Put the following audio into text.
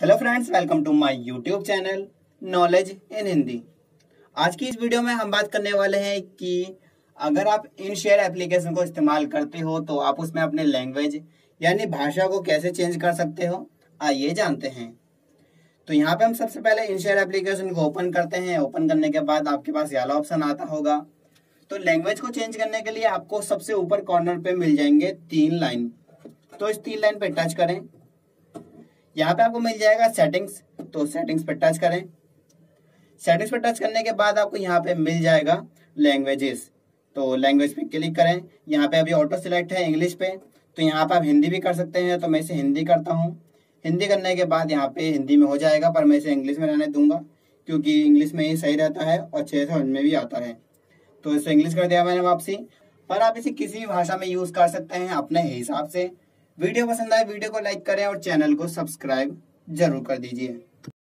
Hello friends welcome to my YouTube channel knowledge in Hindi आज की इस video में हम बात करने वाले हैं कि अगर आप इन शेयर एप्लीकेशन को इस्तेमाल करते हो तो आप उसमें अपने लैंग्वेज यानी भाषा को कैसे चेंज कर सकते हो, आइए जानते हैं। तो यहाँ पे हम सबसे पहले इन शेयर एप्लीकेशन को ओपन करते हैं। ओपन करने के बाद आपके पास याला ऑप्शन आता होगा। तो लैंग्वेज को चेंज करने के लिए आपको सबसे ऊपर कॉर्नर पे मिल जाएँगे तीन लाइन तो इस तीन लाइन पे टच करें। यहाँ पे आपको मिल जाएगा सेटिंग्स तो सेटिंग्स पे टच करें। सेटिंग्स पे टच करने के बाद आपको यहाँ पे मिल जाएगा लैंग्वेजेस तो लैंग्वेज पे क्लिक करें। यहाँ पे अभी ऑटो सिलेक्ट है इंग्लिश पे। तो यहाँ पे आप हिंदी भी कर सकते हैं तो मैं इसे हिंदी करता हूँ। हिंदी करने के बाद यहाँ पे हिंदी में हो जाएगा, पर मैं इसे इंग्लिश में रहने दूँगा, क्योंकि इंग्लिश में ही सही रहता है और अच्छे समझ में भी आता है। तो इसे इंग्लिश कर दिया मैंने वापसी। पर आप इसे किसी भी भाषा में यूज़ कर सकते हैं अपने हिसाब से। वीडियो पसंद आए वीडियो को लाइक करें और चैनल को सब्सक्राइब ज़रूर कर दीजिए।